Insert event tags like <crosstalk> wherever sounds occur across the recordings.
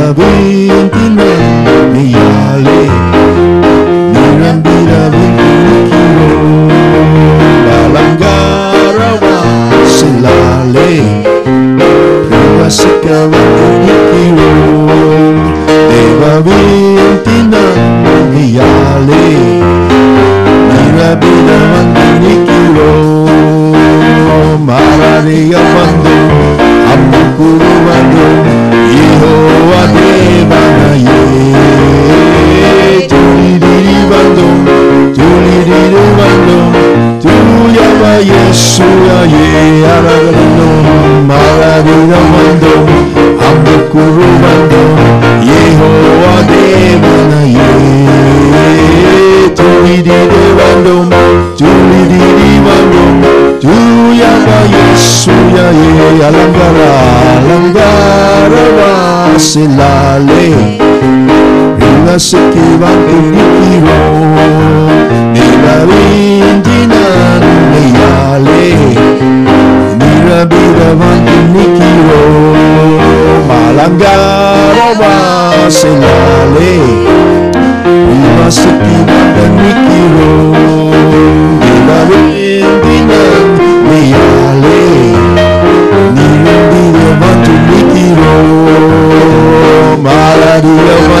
Eva Ventina Miyale alangara wasilale Riva sekivanti nikiro Nila vindinan niyale Nira bira vanti nikiro Malangara wasilale Riva sekivanti nikiro Nila vindinan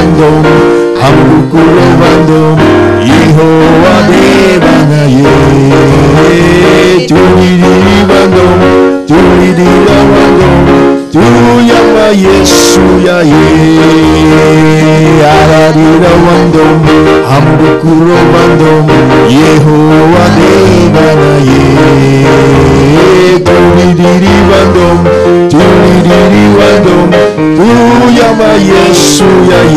bandom Hamukuro bandom Yehowa devana ye Tulidiri bandom Tulidira bandom Tuyama Yesu ya ye Aradira bandom Hamukuro bandom Yehowa devana ye Tulidiri bandom Tulidiri bandom Tuyama Yesu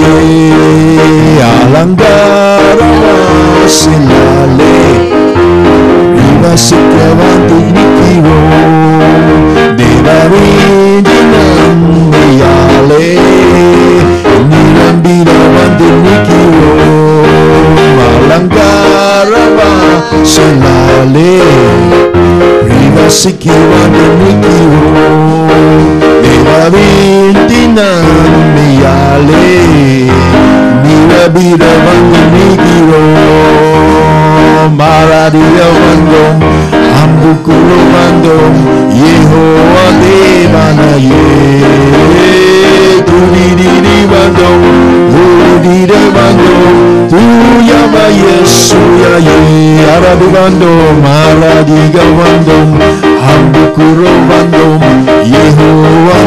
ye alangara silale viva sikava dignikivo devari dinam yale nirambira vandignikivo alangara silale viva sikava dignikivo devari dinam yale niyale Nirabira vanti nikiro Maradia vandom Ambukuro vandom Yehowa devana ye Tudidiri vandom Tudidiri vandom Tuyama Yesu ya ye Aradi vandom Aradiga vandom Ambukuro vandom Yehowa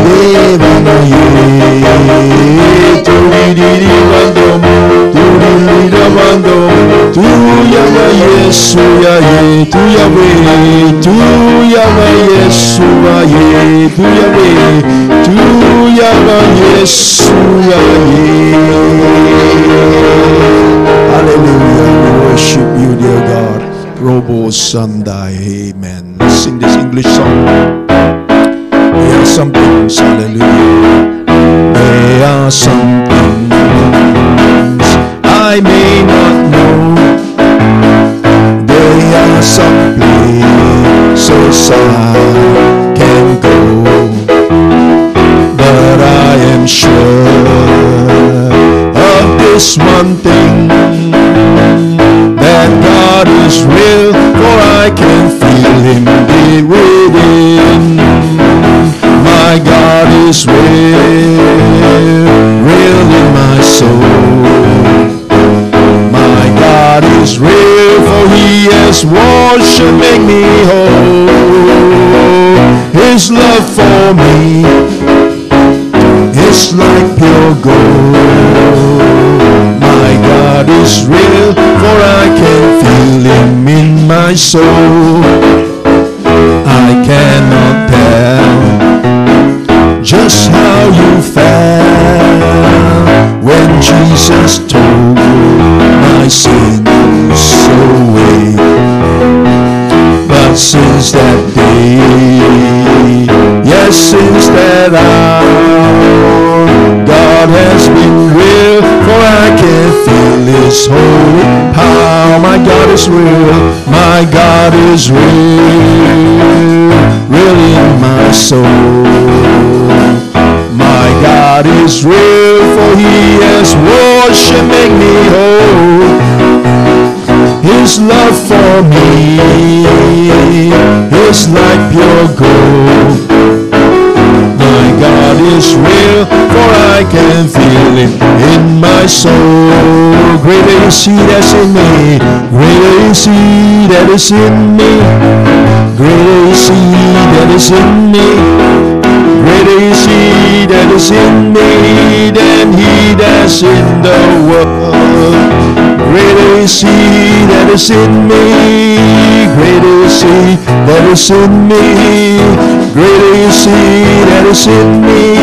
Hallelujah. We worship you dear God. Robo Sandai. Amen. Sing this English song are some things Hallelujah There are some things I may not know there are some places I can go, but I am sure of this one thing that God is real, for I can feel Him deep within. God is real, real in my soul. My God is real, for He has washed and made me whole. His love for me is like pure gold. My God is real, for I can feel Him in my soul. Since that day, yes, since that hour, God has been real, for I can feel His holy power. my God is real. My God is real. Real in my soul. My God is real, for he has washed and made me whole. His love for me is like pure gold. My God is real, for I can feel it in my soul. Greater is he that's in me, greater is he that is in me, greater is he that is in me. Greater is he that is in me than he that's in the world. Greater is he that is in me. Greater is he that is in me. Greater is he that is in me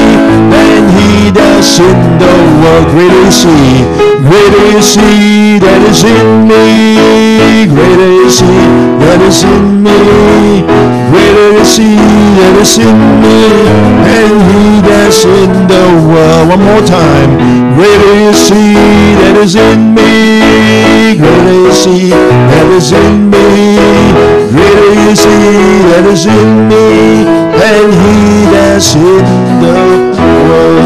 than he that's in the world. Greater is he. Greater is he that is in me. Greater is he that is in me. Greater is he that is in me than he that's in the world. One more time. Greater is he that is in me. Greater is he that is in me. Greater is he that is in me and he that's it the world.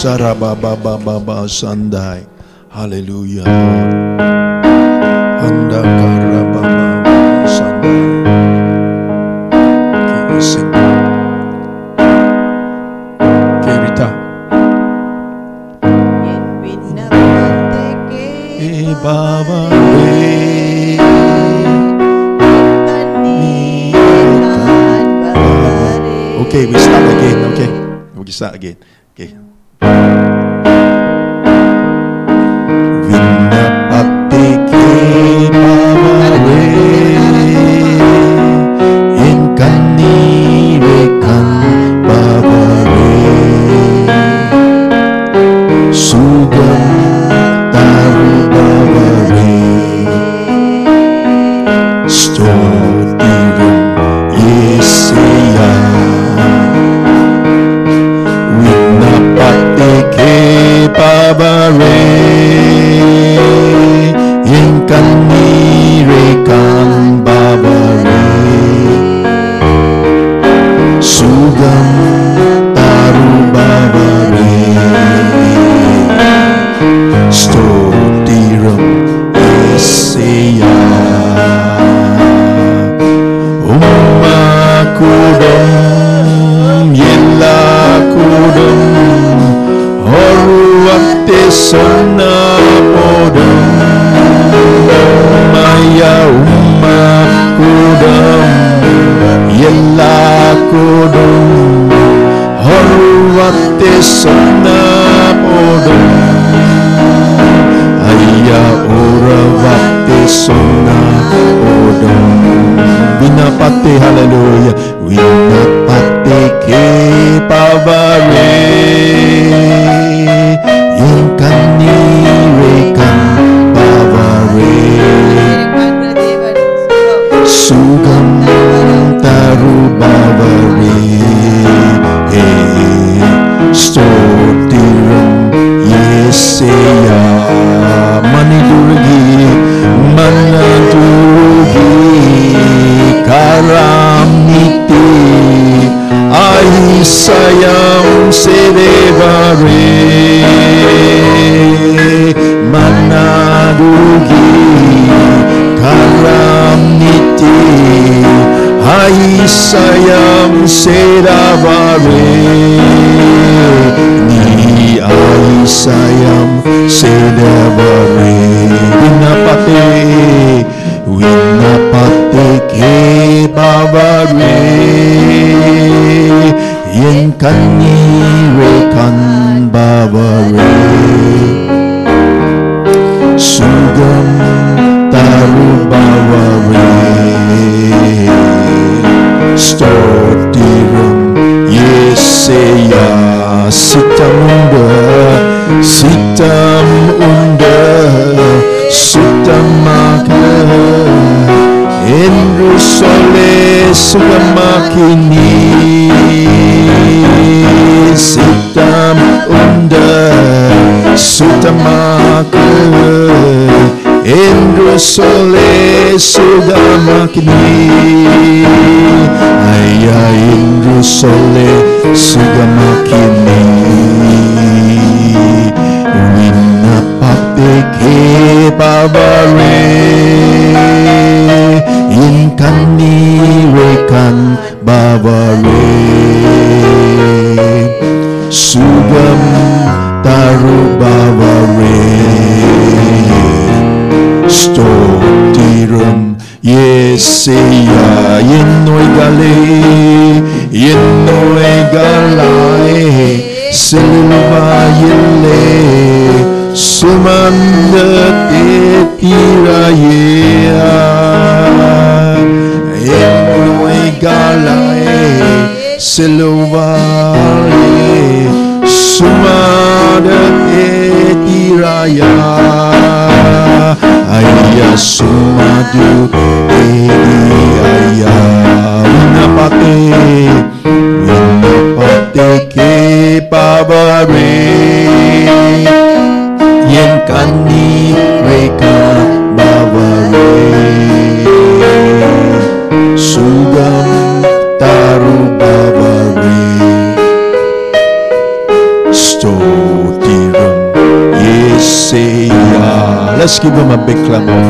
Sarababa Hallelujah. Andakarababa Sandai. Can you Okay, we start again. Okay, we start again. Okay. Sedavare Ni Ahisayam Sedavare Rosole Sugamakini Aya in Rosole Sugamakini Winapate ke babare In kami we can babare Messia, Yenoy Gale, Yenoy Galae, Selva Yele, Sumanda Te Piraya, Yenoy Galae, Selva Sumanda Te Piraya, Aya Sumadu. Let's give him a big clap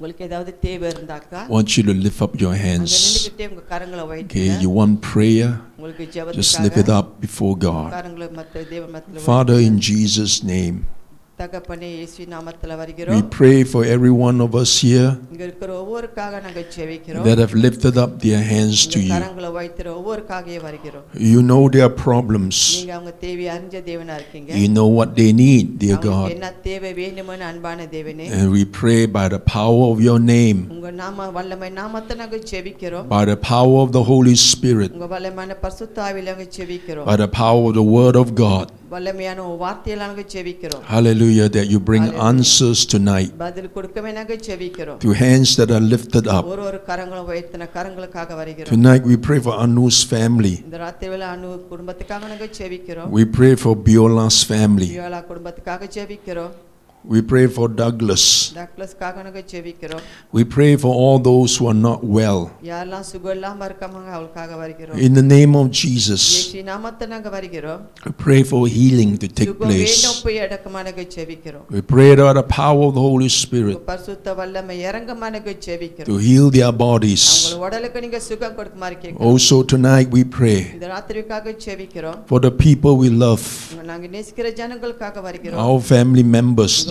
உங்களுக்கு ஏதாவது தேவை இருந்தாக்கா I want you to lift up your அங்க hands. நின்னுக்கிட்டே உங்க கரங்களை Okay, வைத்து you want prayer? உங்களுக்கு Just lift it ஜெபத்துக்காக up before God. கரங்களை மத்த தேவ மத்தில Father, in Jesus' name, தகப்பனே இயேசு நாமத்துல we வருகிறோம் pray for every one of us here இங்க இருக்கிற ஒவ்வொருக்காக நாங்க ஜெபிக்கிறோம் that have lifted up their hands to இந்த you. கரங்களை வைத்திர ஒவ்வொருக்காகவே வருகிறோம் You know their problems. நீங்க அவங்க தேவை அறிஞ்ச தேவனா இருக்கீங்க You know what they need, dear அவங்களுக்கு God. என்ன தேவை வேண்டுமென்னு அன்பான தேவனே And we pray by the power of your name, உங்க நாம வல்லமை நாமத்தை நாங்க ஜெபிக்கிறோம் by the power of the Holy Spirit, உங்க வல்லமையான பரிசுத்தாவில நாங்க ஜெபிக்கிறோம் by the power of the Word of God. வல்லமையான உங்க வார்த்தையில நாங்க ஜெபிக்கிறோம் Hallelujah, that you bring Hallelujah. answers tonight பதில் கொடுக்கவே நாங்க ஜெபிக்கிறோம் to hands that are lifted up. ஒரு ஒரு கரங்களும் வைத்தின கரங்களுக்காக வருகிறோம் Tonight we pray for Anu's family. இந்த ராத்திரி வேளை அணு குடும்பத்துக்காக நாங்க ஜெபிக்கிறோம் We pray for Biola's family. Viola குடும்பத்துக்காக ஜெபிக்கிறோம் We pray for Douglas. We pray for all those who are not well. In the name of Jesus, we pray for healing to take place. We pray about the power of the Holy Spirit to heal their bodies. Also, tonight we pray for the people we love, our family members.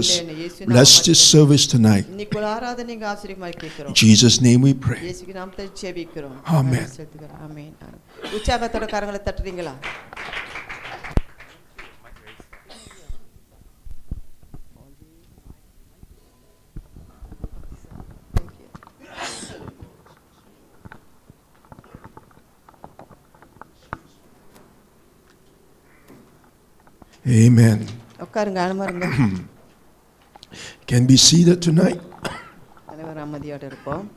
Jesus. Bless this service tonight. In Jesus' name we pray. Amen. Amen. <clears throat> உட்காருங்க அனுமருங்க Can be seated tonight. அனைவரும் அமைதியோட இருப்போம்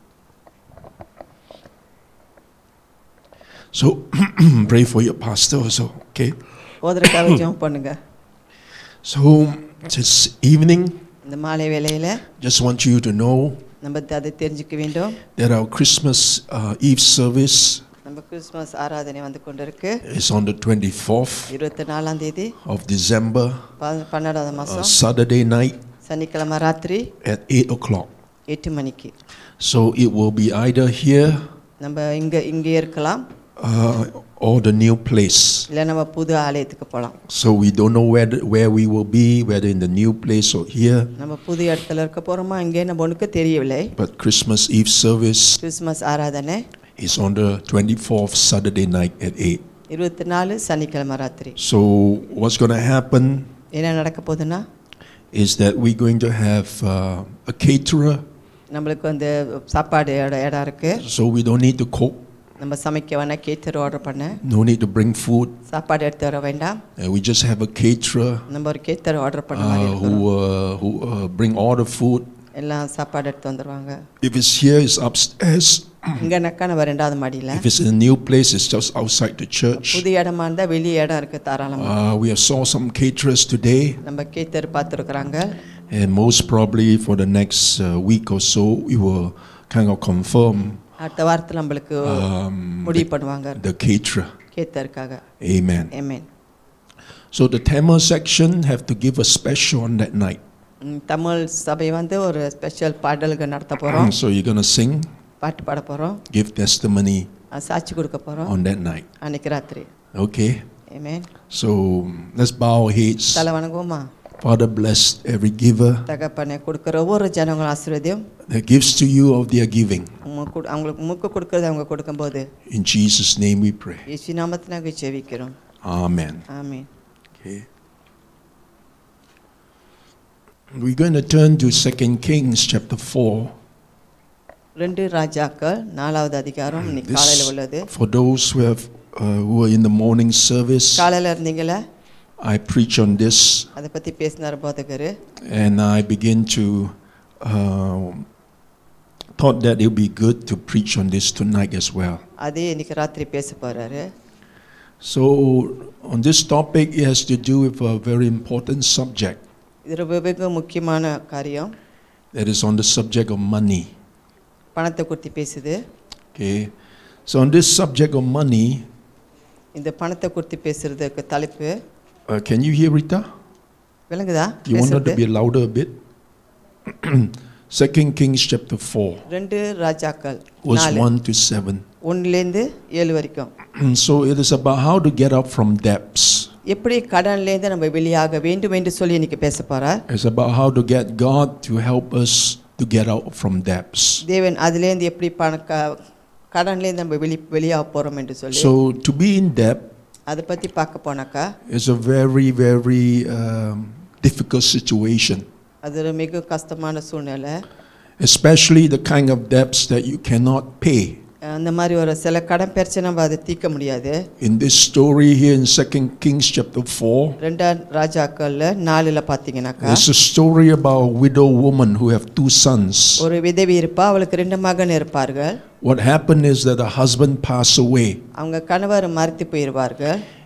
So <clears throat> pray for your pastor also. Okay. ஓதற்காக <clears throat> ஜெபம் பண்ணுங்க So this evening, இந்த மாலை வேளையில just want you to know நம்ம அதை தெரிஞ்சுக்க வேண்டும் that our Christmas uh, Eve service நம்ம நம்ம கிறிஸ்மஸ் ஆராதனை வந்து கொண்டிருக்கு It's on the 24th இருபத்தி நாலாம் தேதி of December, ப- பன்னெண்டாவது uh, மாதம் Saturday night சனிக்கிழமை ராத்திரி at 8 o'clock. எட்டு மணிக்கு So it will be either here நம்ம இங்கே இங்கே இருக்கலாம் uh, or the new place. இல்லை நம்ம புது ஆலயத்துக்கு போகலாம் So we don't know where, where we will be, whether in the new place or here. நம்ம புது இடத்துல இருக்க போகிறோமா இங்கே நம்ம ஒன்றுக்கு தெரியவில்லை But Christmas Eve service Christmas ஆராதனை is on the 24th Saturday night at 8. இருபத்தி நாலு சனிக்கிழமை ராத்திரி So what's going to happen என்ன நடக்க போகுதுன்னா is that we're going to have uh, a caterer. நம்மளுக்கு வந்து சாப்பாடு இடம் இடம் இருக்குது So we don't need to cook, நம்ம சமைக்க வேணால் கேட்டர் ஆர்டர் பண்ண no need to bring food. சாப்பாடு எடுத்து வர வேண்டாம் Uh, we just have a caterer நம்ம ஒரு கேட்டர் ஆர்டர் பண்ண மாதிரி uh, இருக்கும் who, uh, who uh, bring all the food. எல்லாம் சாப்பாடு எடுத்து வந்துடுவாங்க If it's here, it's upstairs. இங்கேனாக்கா நம்ம ரெண்டாவது மாடியில் If it's in a new place, it's just outside the church. புது இடமா இருந்தால் வெளியே இடம் இருக்குது தாராளமாக Uh, we have saw some caterers today, நம்ம கேத்தர் பார்த்துருக்குறாங்க and most probably for the next uh, week or so, we will kind of confirm அடுத்த வாரத்தில் நம்மளுக்கு um, முடிவு பண்ணுவாங்க the caterer. கேத்தருக்காக Amen. ஏமேன் So the Tamil section have to give a special on that night. Tamil சபை வந்து ஒரு special பாடல்கள் நடத்த போகிறோம் So you're going to sing, பாட்டு பாட போகிறோம் give testimony சாட்சி கொடுக்க போகிறோம் on that night. அன்னைக்கு ராத்திரி Okay? ஏமேன் So let's bow our heads. தலை வணங்குவோமா Father, bless every giver தகப்பனை கொடுக்குற ஒவ்வொரு ஜனங்களும் ஆசீர்வதியும் that gives to you of their giving. அவங்க கொடு- அவங்களுக்கு முக்கு கொடுக்கறது அவங்க கொடுக்கும்போது In Jesus' name we pray. இயேசு நாமத்தினாக செவிக்கிறோம் Amen. ஆமீன் Okay. We're going to turn to 2 Kings chapter 4. ரெண்டு ராஜாக்கள் நாலாவது அதிகாரம் இன்னைக்கு காலையில் உள்ளது This, for those who have uh, who are in the morning service, காலையில் இருந்தீங்களே I preach on this அதை பற்றி பேசினார் போதகர் and I begin to uh, thought that it would be good to preach on this tonight as well. அதே இன்னைக்கு ராத்திரி பேச போகிறாரு So on this topic, it has to do with a very important subject. இது ரொம்ப வெகு முக்கியமான காரியம் That is on the subject of money. பணத்தை குறித்து பேசுது Okay. So on this subject of money, இந்த பணத்தை குறித்து பேசுறதுக்கு தலைப்பு uh, can you hear Rita? விளங்குதா You want her to பேசுறது be louder a bit? <clears throat> Second Kings chapter 4, ரெண்டு ராஜாக்கள் verse நாலு 1 to 7. ஒன்றுலேருந்து ஏழு வரைக்கும் <clears throat> so it is about how to get up from debts. எப்படி கடன்லேருந்து நம்ம வெளியாக வேண்டும் என்று சொல்லி இன்னைக்கு பேச போகிறார் It's about how to get God to help us to get out from debts. தேவன் அதுலேருந்து எப்படி பண க கடன்லேருந்து நம்ம வெளி வெளியாக போகிறோம் என்று சொல்லி So to be in debt அதை பற்றி பார்க்க போனாக்கா is a very, very um, difficult situation, அது ஒரு மிக கஷ்டமான சூழ்நிலை especially the kind of debts that you cannot pay. அந்த மாதிரி ஒரு சில கடன் பிரச்சனை நம்ம அதை தீர்க்க முடியாது In this story here in Second Kings chapter 4, ரெண்டாம் ராஜாக்கள்ல நாலுல it's a story about a widow woman who have two sons. ஒரு விதவி இருப்பா அவளுக்கு ரெண்டு மகன் இருப்பார்கள் What happened is that the husband passed away. அவங்க கணவர் மறுத்து போயிடுவார்கள்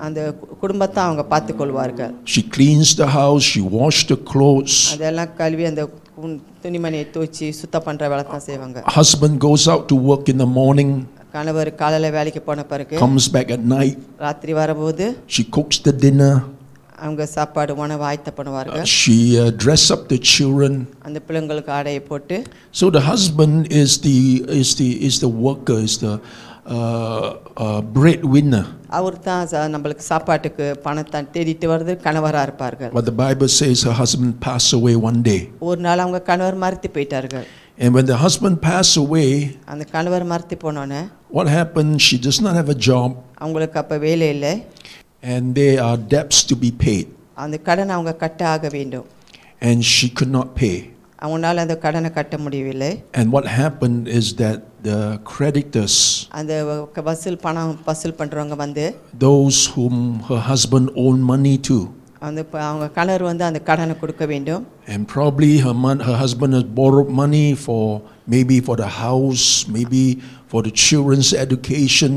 அந்த கு- குடும்பத்தை அவங்க பார்த்து கொள்வார்கள் she cleans the house, she washes the clothes. அதெல்லாம் கழுவி அந்த உன் துணிமணியை துவச்சி சுத்தம் பண்ணுற வேலை தான் செய்வாங்க Husband goes out to work in the morning, கணவர் காலையில் வேலைக்கு போன பிறகு comes back at night, ராத்திரி வரும்போது she cooks the dinner, அவங்க சாப்பாடு உணவு ஆயத்த பண்ணுவார்கள் she uh, dress up the children. அந்த பிள்ளைங்களுக்கு ஆடையை போட்டு So the husband is the is the is the worker, is the uh, uh, breadwinner. அவர் தான் ச- நம்மளுக்கு சாப்பாட்டுக்கு பணத்தை தேடிட்டு வருது கணவராக இருப்பார்கள் But the Bible says her husband passed away one day. ஒரு நாள் அவங்க கணவர் மறுத்து போயிட்டார்கள் And when the husband passed away, அந்த கணவர் மறுத்து போனோன்னே what happened? She does not have a job, அவங்களுக்கு அப்போ வேலை இல்லை and there are debts to be paid, அந்த கடனை அவங்க கட்ட ஆக வேண்டும் and she could not pay. அவங்களால அந்த கடனை கட்ட முடியவில்லை And what happened is that the creditors, அந்த வ- வசூல் பணம் வசூல் பண்ணுறவங்க வந்து those whom her husband owed money to, அந்த ப- அவங்க கணவர் வந்து அந்த கடனை கொடுக்க வேண்டும் And probably her, mon- her husband has borrowed money for maybe for the house, maybe for the children's education.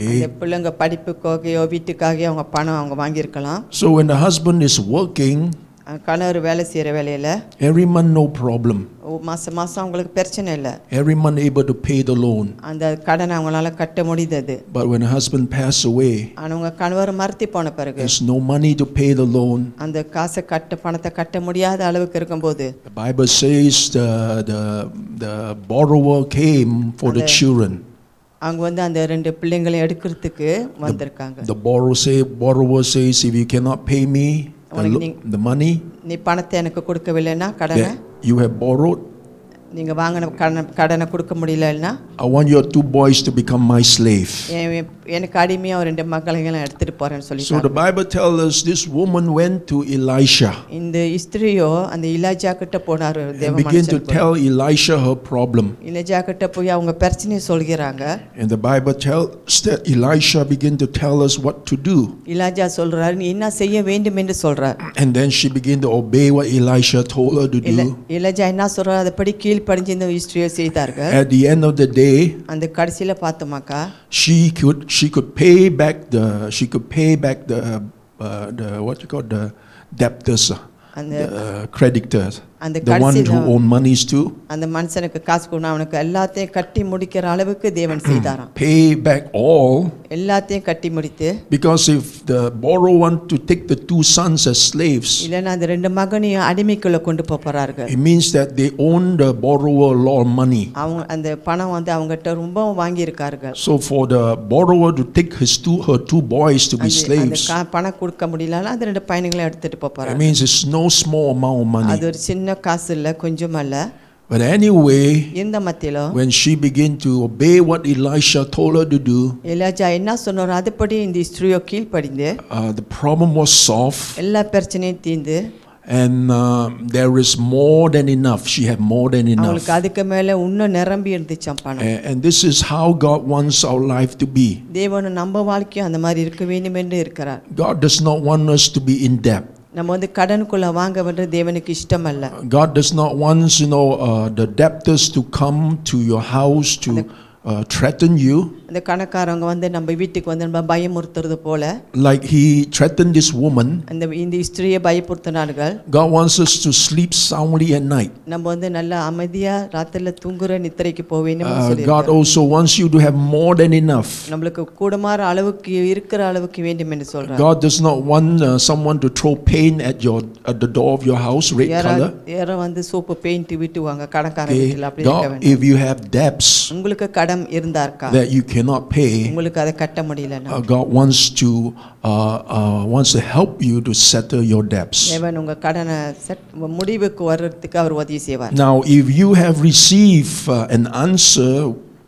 அந்த Okay. பிள்ளைங்க படிப்புக்காகயோ வீட்டுக்காகயோ அவங்க பணம் அவங்க வாங்கியிருக்கலாம் So when the husband is working, அந்த கணவர் வேலை செய்கிற வேலையில் every month no problem. மாதம் மாதம் அவங்களுக்கு பிரச்சனை இல்லை Every month able to pay the loan. அந்த கடனை அவங்களால கட்ட முடிந்தது But when the husband passed away, ஆனால் உங்க கணவர் மறுத்தி போன பிறகு there's no money to pay the loan. அந்த காசை கட்ட பணத்தை கட்ட முடியாத அளவுக்கு இருக்கும்போது The Bible says the, the, the borrower came for the children. அவங்க வந்து அந்த ரெண்டு பிள்ளைங்களையும் எடுக்கிறதுக்கு வந்திருக்காங்க The borrower, say, borrower says, if you cannot pay me the, lo- the money நீ பணத்தை எனக்கு கொடுக்கவில்லைன்னா கடனை that you have borrowed, நீங்கள் வாங்கின கடனை கடனை கொடுக்க முடியலன்னா I want your two boys to become my slave. என் எனக்கு அடிமையாக ஒரு ரெண்டு மகளையும் எடுத்துகிட்டு போகிறேன்னு சொல்லி So the Bible tells us this woman went to Elisha இந்த இஸ்திரியோ அந்த இலாஜா கிட்ட போனார் and தேவ began to மனுஷன் tell Elisha her problem. இலஜா கிட்ட போய் அவங்க பிரச்சனையை சொல்கிறாங்க And the Bible tells that Elisha began to tell us what to do. இலாஜா சொல்றாரு நீ என்ன செய்ய வேண்டும் என்று சொல்றார் And then she began to obey what Elisha told her to இல- do. இலஜா என்ன சொல்றாரு அதைப்படி கீழ்ப்படிஞ்சு இந்த இஸ்திரியை செய்தார்கள் At the end of the day, அந்த கடைசியில பார்த்தோமாக்கா she could she could pay back the she could pay back the uh, the what you call the debtors, uh, அந்த the uh, creditors, அந்த the one who கடைசியில own monies too. அந்த மனுஷனுக்கு காசு கொடுனா அவனுக்கு எல்லாத்தையும் கட்டி முடிக்கிற அளவுக்கு தேவன் <clears throat> செய்தாராம் Pay back all எல்லாத்தையும் கட்டி முடித்து because if the borrower want to take the two sons as slaves, இல்லைன்னா அந்த ரெண்டு மகனையும் அடிமைக்குள்ள கொண்டு Pope போறார்கள் it means that they own the borrower a lot of money. அவங்க அந்த பணம் வந்து அவங்ககிட்ட ரொம்ப வாங்கியிருக்கார்கள் So for the borrower to take his two her two boys to be அந்த- அந்த slaves, கா- பணம் கொடுக்க முடியலன்னா அந்த ரெண்டு பையன்களை எடுத்துட்டு போப் it போறாங்க means it's no small amount of money. அது ஒரு சின்ன காசு இல்லை கொஞ்சம் அல்ல But anyway, இந்த மத்தியிலும் when she began to obey what Elisha told her to do, எலியாஜா என்ன சொன்னாரோ அதுபடி இந்த ஸ்திரியோ கீழ்ப்படிந்து uh, the problem was solved, எல்லா பிரச்சனையும் தீர்ந்து and uh, there is more than enough. She had more than enough. அவங்களுக்கு அதுக்கு மேல இன்னும் நிரம்பி இருந்துச்சாம் பணம் A- And this is how God wants our life to be. தேவன் நம்ம வாழ்க்கையும் அந்த மாதிரி இருக்க வேண்டும் என்று இருக்கிறார் God does not want us to be in debt. நம்ம வந்து கடனுக்குள்ள வாங்க வேண்டிய தேவனுக்கு இஷ்டம் அல்ல God does not want you know uh, the debtors to come to your house to uh, threaten you, அந்த கணக்காரவங்க வந்து நம்ம வீட்டுக்கு வந்து நம்ம பயமுறுத்துறது போல like He threatened this woman. அந்த இந்த ஸ்திரியை பயப்படுத்தினார்கள் God wants us to sleep soundly at night. நம்ம வந்து நல்லா அமைதியா ராத்திரில தூங்குற நித்திரைக்கு போவேன்னு Uh, God also wants you to have more than enough. நம்மளுக்கு கூடுமாற அளவுக்கு இருக்கிற அளவுக்கு வேண்டும் என்று சொல்றார் God does not want uh, someone to throw paint at your at the door of your house, red யாரோ color. யாரோ வந்து சோப்பு பெயிண்ட் விட்டுவாங்க கடைக்கார Okay. வீட்டில் அப்படி இருக்க God, வேண்டாம் if you have debts உங்களுக்கு கடன் இருந்தார்க்கா that you cannot pay, உங்களுக்கு அதை கட்ட முடியலன்னா uh, God wants to uh, uh, wants to help you to settle your debts. தேவன் உங்க கடனை செட் முடிவுக்கு வர்றதுக்கு அவர் உதவி செய்வார் Now, if you have received uh, an answer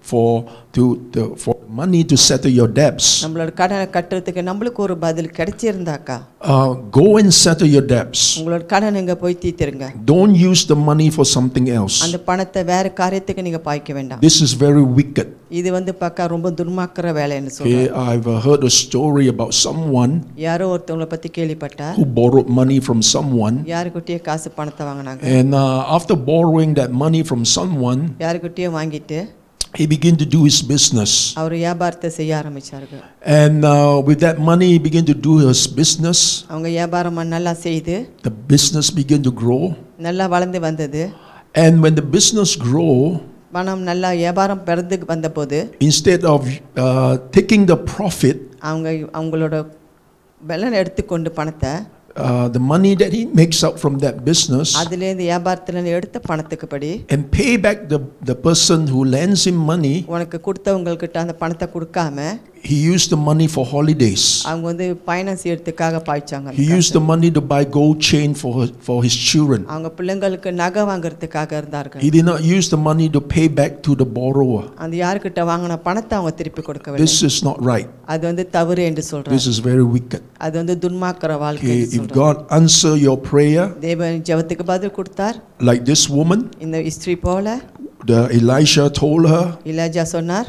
for to, to for money to settle your debts, நம்மளோட கடனை கட்டுறதுக்கு நம்மளுக்கு ஒரு பதில் கிடைச்சிருந்தாக்கா uh, go and settle your debts. உங்களோட கடன் இங்க போய் தீர்த்துருங்க Don't use the money for something else. அந்த பணத்தை வேற காரியத்துக்கு நீங்க பாய்க்க வேண்டாம் This is very wicked. இது வந்து பார்க்க ரொம்ப துன்மாக்கிற வேலைன்னு சொல்றேன் Okay, I've uh, heard a story about someone யாரோ ஒருத்தவங்களை பத்தி கேள்விப்பட்டார் who borrowed money from someone, யாருக்கிட்டயே காசு பணத்தை வாங்கினாங்க and uh, after borrowing that money from someone, யாருக்கிட்டயே வாங்கிட்டு he began to do his business. அவர் வியாபாரத்தை செய்ய ஆரம்பிச்சார்கள் And uh, with that money, he began to do his business. அவங்க வியாபாரம் நல்லா செய்து The business began to grow. நல்லா வளர்ந்து வந்தது And when the business grow, பணம் நல்லா வியாபாரம் பிறந்து வந்தபோது instead of uh, taking the profit, அவங்க அவங்களோட பலன் எடுத்துக்கொண்டு பணத்தை uh, the money that he makes out from that business, அதுலேருந்து வியாபாரத்துல எடுத்த பணத்துக்கு படி and pay back the, the person who lends him money, உனக்கு கொடுத்தவங்கக்கிட்ட அந்த பணத்தை கொடுக்காம he used the money for holidays. அவங்க வந்து பயணம் செய்யறதுக்காக பாய்ச்சாங்க அந்த He காசை. used the money to buy gold chain for her, for his children. அவங்க பிள்ளைங்களுக்கு நகை வாங்குறதுக்காக இருந்தார்கள் He did not use the money to pay back to the borrower. அந்த யாருக்கிட்ட வாங்கின பணத்தை அவங்க திருப்பி கொடுக்கவில்லை This is not right. அது வந்து தவறு என்று சொல்றாங்க This is very wicked. அது வந்து துன்மாக்கிற வாழ்க்கை Okay, என்று if சொல்றாங்க God answer your prayer தேவன் ஜெபத்துக்கு பதில் கொடுத்தார் like this woman, இந்த ஸ்திரீ போல the Elisha told her, இலாஜா சொன்னார்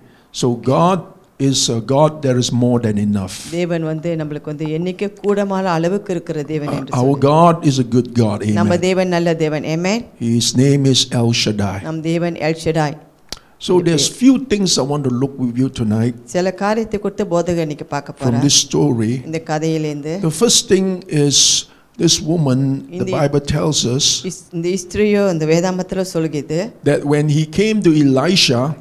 So God is a God there is more than enough. தேவன் வந்து நம்மளுக்கு வந்து எண்ணிக்கை கூடமான அளவுக்கு இருக்கிற தேவன் என்று Our சொல்லு. God is a good God. நம்ம Amen. தேவன் நல்ல தேவன் ஏமேன் His name is El Shaddai. நம் தேவன் L ஷெடாய் So there's few things I want to look with you tonight சில காரியத்தை கொடுத்து போதக இன்னைக்கு பார்க்க from போறேன் this story. இந்த கதையிலேருந்து The first thing is This woman, the, Bible tells us that when he came to Elisha,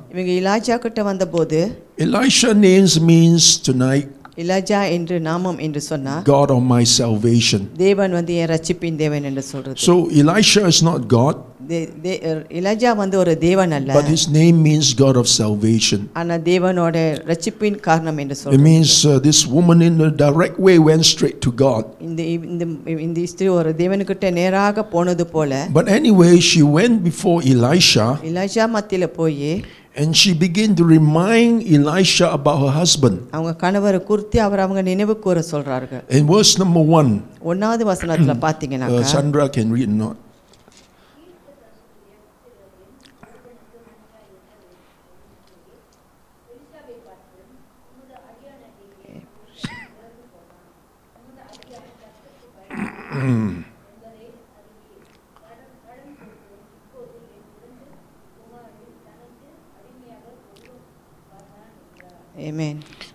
Elisha names means tonight இலாஜா என்று நாமம் என்று சொன்னா God of my salvation. தேவன் வந்து என் ரட்சிப்பின் தேவன் என்று சொல்றது So Elisha is not God, தே- தே- இலாஜா வந்து ஒரு தேவன் அல்ல but his name means God of salvation. ஆனா தேவனோட ரட்சிப்பின் காரணம் என்று It சொல்றது means uh, this woman in a direct way went straight to God. இந்த இந்த இந்த ஹிஸ்டரி ஒரு தேவனுக்கிட்ட நேராக போனது போல But anyway, she went before Elisha இலாஜா மத்தியில போய் and she began to remind Elisha about her husband. அவங்க கணவரை குறித்து அவர் அவங்க நினைவு கூற சொல்றார்கள் In verse number one, ஒன்னாவது வசனத்துல uh, பாத்தீங்கன்னாக்கா Sandra <clears throat> can read not.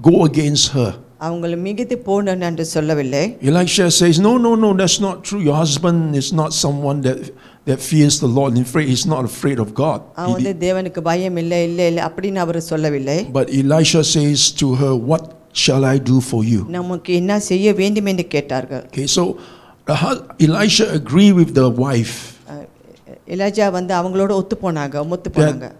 go against her. அவங்களை மிகுதி போனன் என்று சொல்லவில்லை Elisha says, No, no, no, that's not true. Your husband is not someone that, that fears the Lord. In fact, he's not afraid of God. அவன் He வந்து did- தேவனுக்கு பயம் இல்லை இல்லை இல்லை அப்படின்னு அவர் சொல்லவில்லை but Elisha says to her, What shall I do for you? நமக்கு என்ன செய்ய வேண்டும் என்று கேட்டார்கள் Okay, so the hu- Elisha agreed with the wife அஹ், இலாஜா வந்து அவங்களோட ஒத்து போனாங்க ஒத்து போனாங்க that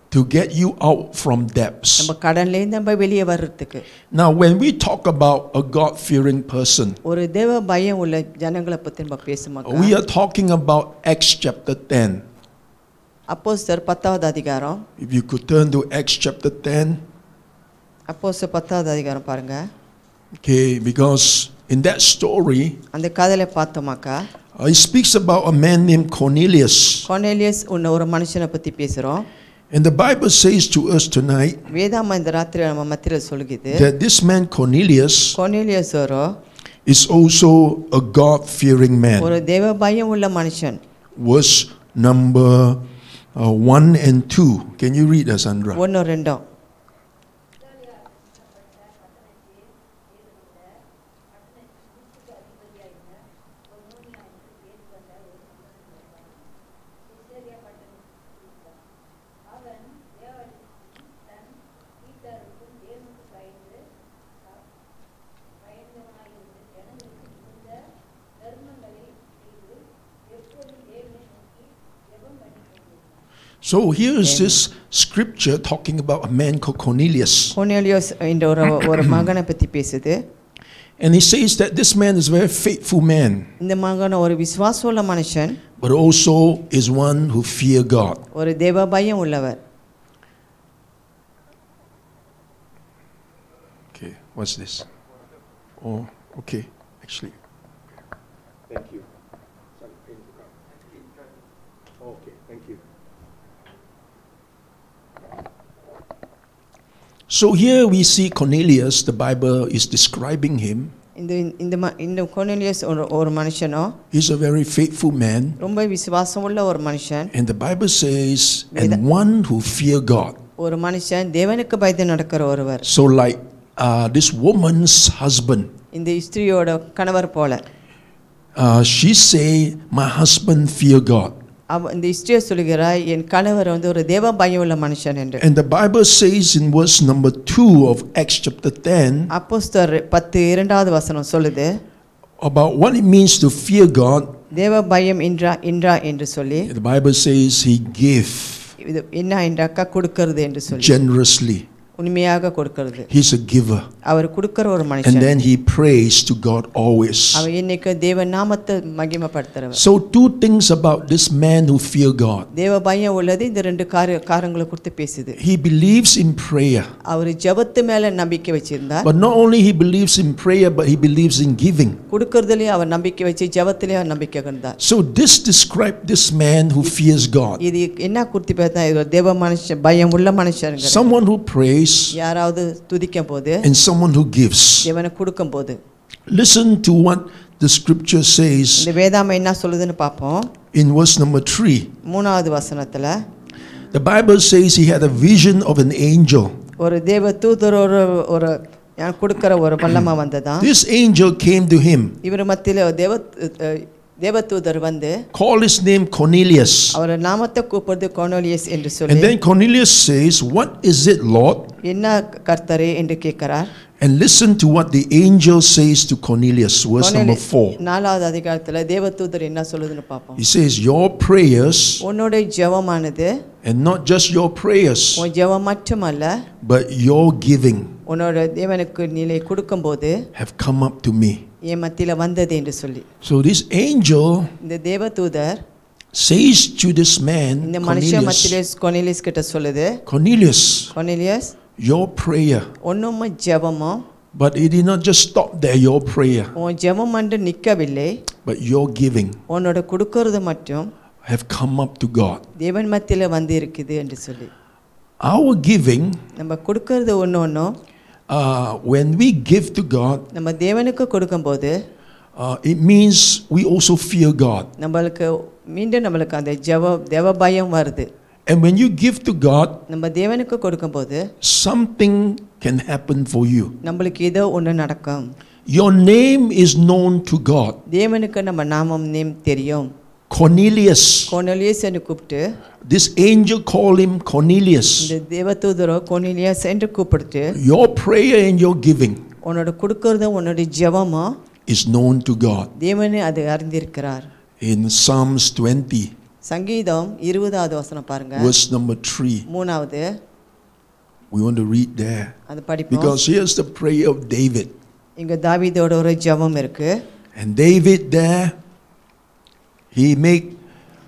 to get you out from depths. நம்ம கடன்லேருந்து நம்ம வெளியே வர்றதுக்கு Now, when we talk about a God fearing person, ஒரு தேவ பயம் உள்ள ஜனங்களை பற்றி நம்ம பேசுமாக்கா we are talking about Acts chapter 10. அப்போஸ்தர் பத்தாவது அதிகாரம் If you could turn to Acts chapter 10, அப்போஸ்தர் பத்தாவது அதிகாரம் பாருங்க okay, because in that story, அந்த கதையில பார்த்தோமாக்கா uh, it speaks about a man named Cornelius. Cornelius உன்ன ஒரு மனுஷனை பற்றி பேசுகிறோம் And the Bible says to us tonight வேதாம இந்த ராத்திரி நம்ம மத்தியில் சொல்லுது that this man Cornelius Cornelius ஒரு is also a God fearing man. ஒரு தேவ பயம் உள்ள மனுஷன் Verse number uh, 1 and 2. Can you read that, Sandra? ஒன்று ரெண்டும் So here is this scripture talking about a man called Cornelius. Cornelius என்ற ஒரு <clears throat> ஒரு மகனை பற்றி பேசுது And he says that this man is a very faithful man, இந்த மகன் ஒரு விசுவாசம் உள்ள மனுஷன் but also is one who fear God. ஒரு தேவ பயம் உள்ளவர் Okay, what's this? Oh, okay, actually. Thank you. Okay, thank you. So here we see Cornelius, the Bible is describing him. இந்த இந்த ம இந்த கொர்னேலியஸ் ஒரு ஒரு மனுஷனோ He's a very faithful man. ரொம்ப விசுவாசம் உள்ள ஒரு மனுஷன் And the Bible says, and one who fear God. ஒரு மனுஷன் தேவனுக்கு பயந்து நடக்கிற ஒருவர் So like uh, this woman's husband, இந்த ஸ்திரியோட கணவர் போல uh, she say, my husband fear God. அவ இந்த ஸ்திரியை சொல்கிறாய் என் கணவர் வந்து ஒரு தேவ பயம் உள்ள மனுஷன் என்று And the Bible says in verse number 2 of Acts chapter 10 அப்போஸ்தலர் பத்து இரண்டாவது வசனம் சொல்லுது about what it means to fear God. தேவ பயம் என்றா என்றா என்று சொல்லி The Bible says he gave இது என்ன என்றாக்கா கொடுக்கறது என்று சொல்லி generously. உண்மையாக கொடுக்கறது He's a giver. அவர் கொடுக்கிற ஒரு And மனுஷன் then he prays to God always. அவர் இன்னைக்கு தேவ நாமத்தை மகிமைப்படுத்துறவர் So two things about this man who fear God. தேவ பயம் உள்ளது இந்த ரெண்டு காரிய காரங்களை குறித்து பேசுது He believes in prayer. அவர் ஜெபத்து மேல நம்பிக்கை வச்சிருந்தார் But not only he believes in prayer, but he believes in giving. கொடுக்கறதுலயும் அவர் நம்பிக்கை வச்சு ஜெபத்திலேயும் அவர் நம்பிக்கை கொண்டார் So this describes this man who fears God. இது என்ன குறித்து பார்த்தா இது ஒரு தேவ மனுஷன் பயம் உள்ள மனுஷனுங்க Someone who prays யாராவது துதிக்கும் போது and someone who gives. தேவனை கொடுக்கும் போது Listen to what the scripture says இந்த வேதாமம் என்ன சொல்லுதுன்னு பார்ப்போம் in verse number 3. மூணாவது வசனத்துல The Bible says he had a vision of an angel. ஒரு தேவ தூதர் ஒரு ஒரு நான் கொடுக்கிற ஒரு வல்லமா வந்ததான் This angel came to him, இவர் மத்தியில தேவ அஹ், தேவதூதர் வந்து called his name Cornelius. அவர் நாமத்தை கூப்பிடுறது கோனோலியஸ் என்று And சொல்லி then Cornelius says, What is it, Lord? என்ன கர்த்தரே என்று கேட்கிறார் And listen to what the angel says to Cornelius, verse number கோனேலி- 4. நாலாவது அதிகாரத்துல தேவதூதர் என்ன சொல்லுதுன்னு பார்ப்போம் He says, Your prayers, உன்னோட ஜெபமானது and not just your prayers, உன் ஜெபம் மட்டுமல்ல but your giving உன்னோட தேவனுக்கு நிலை கொடுக்கும்போது have come up to me. என் மத்தியில வந்தது என்று சொல்லி So this angel இந்த தேவதூதர் says to this man, இந்த மனுஷன் Cornelius, மத்தியிலே கொனிலியஸ் கிட்ட சொல்லுது Cornelius, கொனிலியஸ் your prayer, ஒன்றும் ஜெபமோ but it did not just stop there, your prayer, உன் ஜெபம் என்று நிற்கவில்லை but your giving உன்னோட கொடுக்கறது மட்டும் have come up to God. தேவன் மத்தியில வந்து இருக்குது என்று சொல்லி Our giving, நம்ம கொடுக்கறது ஒன்று ஒன்றும் uh, when we give to God, நம்ம தேவனுக்கு கொடுக்கும்போது uh, it means we also fear God. நம்மளுக்கு மீண்டும் நம்மளுக்கு அந்த ஜெப தேவ பயம் வருது And when you give to God, நம்ம தேவனுக்கு கொடுக்கும்போது something can happen for you. நம்மளுக்கு ஏதோ ஒன்று நடக்கும் Your name is known to God. தேவனுக்கு நம்ம நாமம் நேம் தெரியும் Cornelius. கோனலியஸ் என்று கூப்பிட்டு This angel called him Cornelius. இந்த தேவதூதரோ கோனிலியஸ் என்று கூப்பிட்டு Your prayer and your giving உன்னோட கொடுக்கறதோ உன்னோட ஜெபமோ is known to God. தேவனே அது அறிந்திருக்கிறார் In Psalms 20, சங்கீதம் இருபதாவது வசனம் பாருங்க verse number 3, மூணாவது we want to read there. அது படிப்போம் Because here's the prayer of David. இங்க தாவீதோட ஒரு ஜெபம் இருக்கு And David there, he make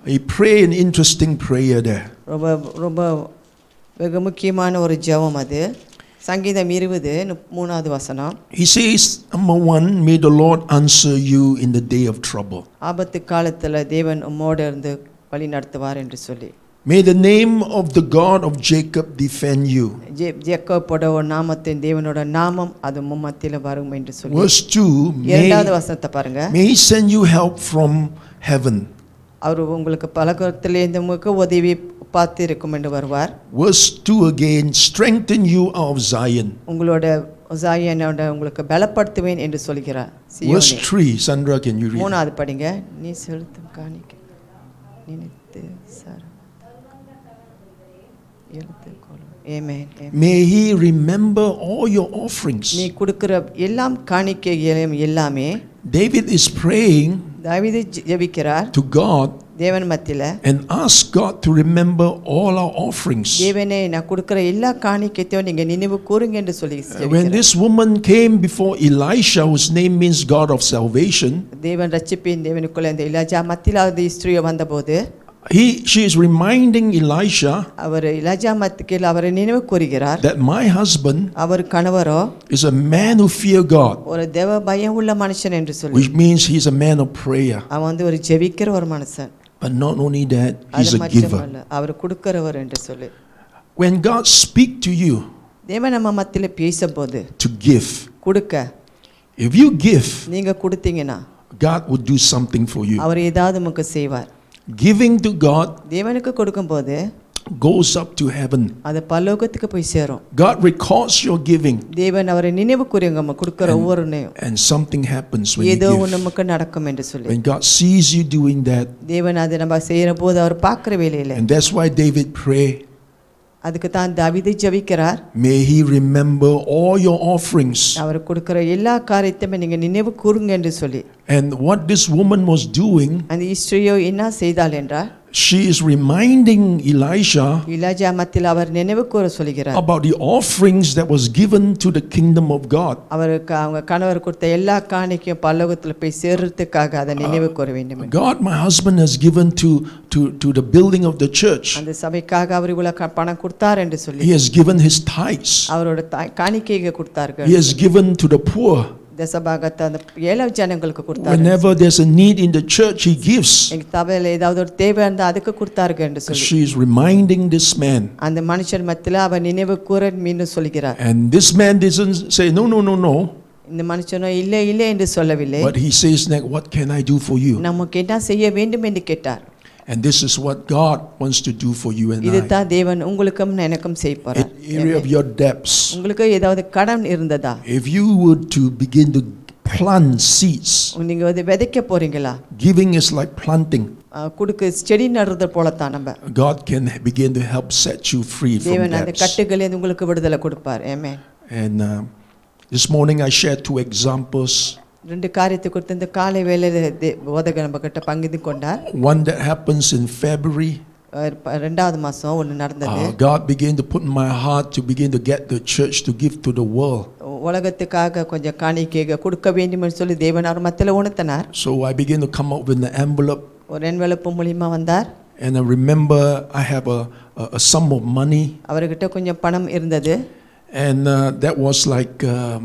he pray an interesting prayer there. ரொம்ப ரொம்ப வெகு முக்கியமான ஒரு ஜெபம் அது சங்கீதம் இருபது முப்- மூணாவது வசனம் He says, number one, may the Lord answer you in the day of trouble. ஆபத்து காலத்துல தேவன் உம்மோடு இருந்து வழி நடத்துவார் என்று சொல்லி May the name of the God of Jacob defend you. J ஜேக்கோப்போட ஒரு நாமத்தின் தேவனோட நாமம் அது மும்மத்தில வரும் என்று சொல்லி Verse 2, இரண்டாவது may, வசனத்தை பாருங்க may he send you help from heaven. அவர் உங்களுக்கு பலகத்திலேருந்து உங்களுக்கு உதவி பார்த்து இருக்கும் என்று வருவார் Verse 2 again, strengthen you out of Zion. உங்களோட உசாயனோட உங்களுக்கு பலப்படுத்துவேன் என்று சொல்கிறார் Verse சீயோனே. 3, Sandra, can you read? that? மூணாவது படிங்க நீ செலுத்தும் காணிக்க நினைத்து sir எழுத்துக்கொள்ளும் Amen, amen. May he remember all your offerings. நீ கொடுக்கிற எல்லாம் காணிக்கைகளையும் எல்லாமே David is praying தாவீது ஜெ- ஜெபிக்கிறார் to God தேவன் மத்தியில and ask God to remember all our offerings. தேவனே நான் கொடுக்கிற எல்லா காணிக்கைத்தையும் நீங்க நினைவு கூறுங்க என்று சொல்லி When ஜெபிக்கிறார். this woman came before Elisha, whose name means God of salvation, தேவன் ரட்சிப்பின் தேவனுக்குள்ள இந்த இலாஜா மத்தியிலாவது ஸ்திரீ வந்தபோது he, she is reminding Elisha அவர் இலாஜா மத்தியில் அவரை நினைவு கூறுகிறார் that my husband our கணவரோ is a man who fear God, ஒரு தேவ பயம் உள்ள மனுஷன் என்று சொல்லி which means he's a man of prayer. அவன் வந்து ஒரு ஜெபிக்கிற ஒரு மனுஷன் But not only that, அது he's a giver. மட்டுமல்ல அவர் கொடுக்கிறவர் என்று சொல்லி When God speak to you, தேவன் நம்ம மத்தியில் பேசும்போது to give. கொடுக்க If you give, நீங்கள் கொடுத்தீங்கன்னா God would do something for you. அவர் ஏதாவது நமக்கு செய்வார் Giving to God தேவனுக்கு கொடுக்கும்போது goes up to heaven. அது பரலோகத்துக்கு போய் சேரும் God records your giving, தேவன் அவரை நினைவு கூறியங்க நம்ம கொடுக்குற ஒவ்வொருனையும் and something happens when you ஏதோ give. ஒன்று நமக்கு நடக்கும் என்று சொல்லி When God sees you doing that, தேவன் அதை நம்ம செய்கிற போது அவர் பார்க்குற வேலையில் and that's why David prayed, அதுக்கு தான் தாவிதை ஜபிக்கிறார் May He remember all your offerings. அவர் கொடுக்குற எல்லா காரியத்தையுமே நீங்கள் நினைவு கூறுங்க என்று சொல்லி And what this woman was doing, அந்த இஸ்ரேயோ என்ன செய்தாள் என்றால் she is reminding Elijah இலாஜா மத்தியில் அவர் நினைவு கூற சொல்கிறார் about the offerings that was given to the kingdom of God. அவருக்கு அவங்க கணவர் கொடுத்த எல்லா காணிக்கையும் பல்லோகத்தில் போய் சேர்றதுக்காக அதை நினைவு கூற வேண்டும் என்று. God, my husband, has given to, to, to the building of the church. அந்த சபைக்காக அவர் இவ்வளவு க- பணம் கொடுத்தார் என்று சொல்லி He has given his tithes. அவரோட தாய் காணிக்கையை கொடுத்தார்கள் He has given to the poor. தசபாகத்தை அந்த ஏழை ஜனங்களுக்கு கொடுத்தார்கள் Whenever there's a need in the church, he gives. எங்க சபையில் ஏதாவது ஒரு தேவை இருந்தால் அதுக்கு கொடுத்தார்கள் என்று சொல்லி She is reminding this man. அந்த மனுஷன் மத்தியில் அவர் நினைவு கூற மீண்டும் சொல்கிறார் And this man doesn't say, No, no, no, no. இந்த மனுஷனோ இல்லை இல்லை என்று சொல்லவில்லை But he says, "Now, What can I do for you? நமக்கு என்ன செய்ய வேண்டும் என்று கேட்டார் And this is what God wants to do for you and I. இதுதான் தேவன் உங்களுக்கும் எனக்கும் செய்ய போறார் In area of your depths. உங்களுக்கு ஏதாவது கடன் இருந்ததா If you were to begin to plant seeds, நீங்க வந்து விதைக்க போறீங்களா giving is like planting. அஹ் குடுக்கு செடி நடுறது போலத்தான் நம்ம God can begin to help set you free from தேவன் அந்த debts. கட்டுகளில் உங்களுக்கு விடுதலை கொடுப்பார் ஏமே And uh, this morning I shared two examples. ரெண்டு காரியத்தை கொடுத்து இந்த காலை வேலையில் போதக நம்ம கிட்ட பங்கிட்டு கொண்டார் One that happens in February. அஹ் ப- ரெண்டாவது மாசம் ஒன்று நடந்தது Uh, God began to put in my heart to begin to get the church to give to the world. உலகத்துக்காக கொஞ்சம் காணிக்கை கொடுக்க வேண்டும்னு சொல்லி தேவன் அவர் மத்தியில் உணர்த்தினார் So I began to come up with an envelope. ஒரு என்வெலப்பு மூலியமா வந்தார் And I remember I have a, a, a sum of money. அவர்கிட்ட கொஞ்சம் பணம் இருந்தது And uh, that was like um,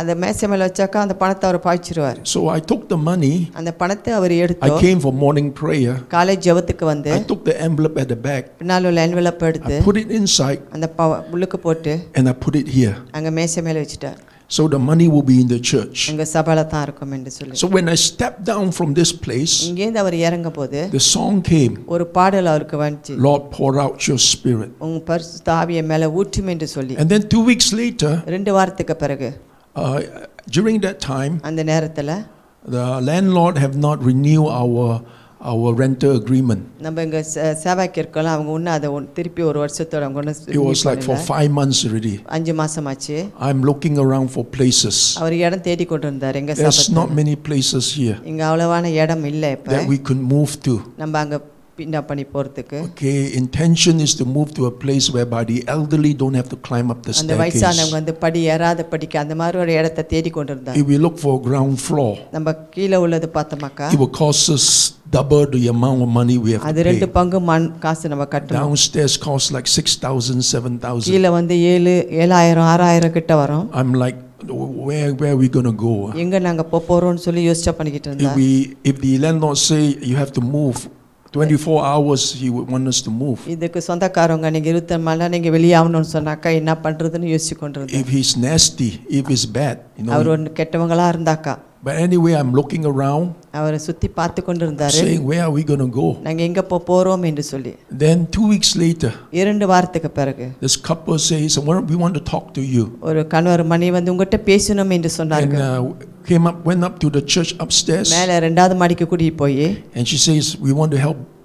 அந்த மேசை மேலே வச்சாக்கா அந்த பணத்தை அவர் பாய்ச்சிருவார் So I took the money. அந்த பணத்தை அவர் I எடுத்து came for morning prayer. காலை ஜெபத்துக்கு வந்து I took the envelope at the back. பின்னால் உள்ள என்வெலப் எடுத்து I put it inside அந்த ப உள்ளுக்கு போட்டு and I put it here. அங்கே மேசை மேலே வச்சுட்டார் So the money will be in the church. அங்கே சபையில தான் இருக்கும் என்று சொல்லி So when I stepped down from this place, இங்கேருந்து அவர் இறங்கும் போது the song came ஒரு பாடல் அவருக்கு வந்துச்சு Lord, pour out your spirit. உங்க பரிசுத்த ஆவியை மேலே ஊற்றும் என்று சொல்லி And then two weeks later, ரெண்டு வாரத்துக்கு பிறகு uh, during that time, அந்த நேரத்தில் the landlord have not renewed our our rental agreement. நம்ம இங்கே சேவாக்கி இருக்கலாம் அவங்க இன்னும் அதை ஒண்ணு- திருப்பி ஒரு வருஷத்தோட அவங்க ஒன்றும் It was like for five months already. அஞ்சு மாசமாச்சு I'm looking around for places. அவர் இடம் தேடி கொண்டு இருந்தார் எங்க There's சபத்துல. not many places here இங்க அவ்வளவான இடம் இல்லை இப்ப that we could move to. நம்ம அங்க பின்னா பண்ணி போறதுக்கு Okay, intention is to move to a place whereby the elderly don't have to climb up the அந்த வயசானவங்க staircase. வந்து படி ஏறாத படிக்க அந்த மாதிரி ஒரு இடத்த தேடி கொண்டு இருந்தார் If we look for ground floor, நம்ம கீழே உள்ளது பார்த்தோமாக்கா it will cost us double the amount of money we have அது to ரெண்டு pay. பங்கு மண் காசு நம்ம கட்டணும் Downstairs costs like 6,000, 7,000. கீழே வந்து ஏழு ஏழாயிரம் ஆறாயிரம் கிட்ட வரும் I'm like, where, where are we going to go? எங்க நாங்க போக போறோம்னு சொல்லி யோசிச்சா பண்ணிக்கிட்டு If இருந்தார் we, if the landlord say you have to move 24 hours, he would want us to move. இதுக்கு சொந்தக்காரவங்க நீங்க இருபத்தி மணி நேரம் நீங்க வெளியாகணும்னு சொன்னாக்கா என்ன பண்றதுன்னு யோசிச்சு கொண்டு இருந்தார் If he's nasty, if he's bad, you our know. ஒன்று கெட்டவங்களா இருந்தாக்கா But anyway, I'm looking around, அவரை சுத்தி பார்த்து கொண்டு இருந்தாரு saying, where are we going to go? நாங்க எங்க போக போறோம் என்று சொல்லி Then two weeks later, இரண்டு வாரத்துக்கு பிறகு this couple says, "Well, we want to talk to you. ஒரு கணவர் மணி வந்து உங்ககிட்ட பேசணும் என்று And சொன்னார்கள் uh, came up, went up to the church upstairs, மேல ரெண்டாவது மாடிக்கு கூட்டிட்டு போய் and she says, we want to help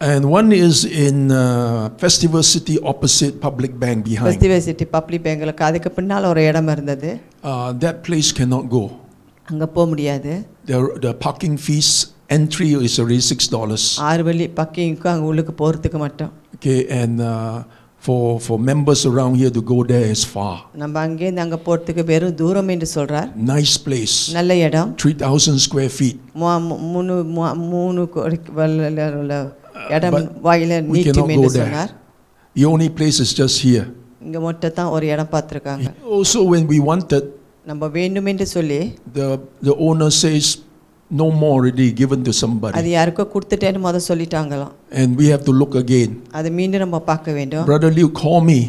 And one is in uh, Festival City opposite Public Bank behind. Festival city public பேங்களுக்கு அதுக்கு பின்னால் ஒரு இடம் இருந்தது Uh, that place cannot go. அங்கே போக முடியாது The, the parking fees entry is already six dollars. ஆறு வெள்ளி பக்கிங்க்கும் அங்கே உள்ளுக்கு போகிறதுக்கு மட்டும் Okay, and uh, for for members around here to go there is far. நம்ம அங்கேருந்து அங்கே போகிறதுக்கு வெறும் தூரம் என்று சொல்கிறார் Nice place, நல்ல இடம் three thousand square feet. மூ- மூ- மூணு மூ- மூணு கோடி வல்ல- உள்ள இடம் but வாயில we நீட்டும் cannot என்று go there. சொன்னார் The only place is just here. இங்கே மட்டும் தான் ஒரு இடம் பார்த்துருக்காங்க Also, when we wanted, நம்ம வேண்டும் என்று சொல்லி the the owner says no more already given to அது somebody, யாருக்கோ கொடுத்துட்டேன்னு முத சொல்லிட்டாங்களாம் and we have to look again. அதை மீண்டும் நம்ம பார்க்க வேண்டும் Brother Liu called me.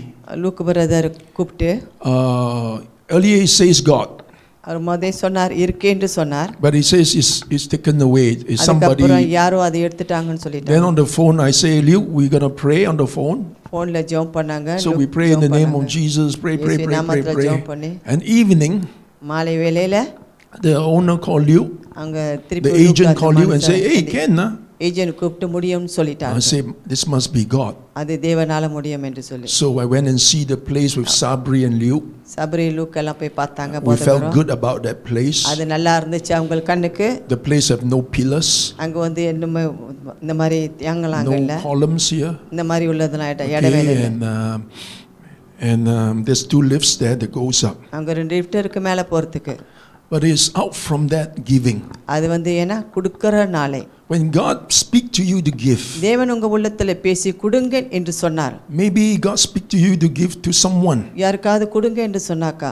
Luke brother கூப்பிட்டு Uh, earlier he says God, அவர் முதே சொன்னார் இருக்கேன்னு சொன்னார் but he says it's, it's taken away. It's somebody. அதுக்கப்புறம் யாரோ அதை எடுத்துட்டாங்கன்னு Then சொல்லிட்டாங்க on the phone, I say, Liu, we're gonna pray on the phone. ஃபோனில் ஜெபம் பண்ணாங்க So we look pray in the ஜெபம் name of பண்ணாங்க. Jesus. Pray, pray, இயேசுவின் pray, pray, நாமத்துல pray. ஜெபம் பண்ணி And evening, மாலை வேளையில the owner called Liu. அங்க The திருப்பி agent called you and say, Hey, Ken, huh? Agent கூப்பிட்டு முடியும்னு I சொல்லிட்டாங்க say, This must be God. அது தேவனால முடியும் என்று சொல்லி So I went and see the place with Sabri and Liu. Sabari look எல்லாம் போய் பார்த்தாங்க We felt போதகரும். good about that place. அது நல்லா இருந்துச்சு அவங்க கண்ணுக்கு The place have no pillars, அங்க வந்து என்னமே இந்த மாதிரி தியாங்கலாங்க no இல்ல columns here. இந்த மாதிரி உள்ளதெல்லாம் இட- இடவே Okay, இல்லை and um, and um, there's two lifts there that goes up. அங்க ரெண்டு லிஃப்ட் இருக்கு மேல போறதுக்கு But it's out from that giving. அது வந்து ஏன்னா கொடுக்கிற நாளை When God speak to you to give, தேவன் உங்க உள்ளத்துல பேசி கொடுங்க என்று சொன்னார் maybe God speak to you to give to someone. யாருக்காவது கொடுங்க என்று சொன்னாக்கா